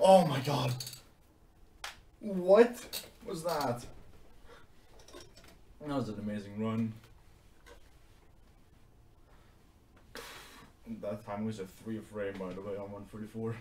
Oh my god. What was that? That was an amazing run. That time was a three frame by the way on 144.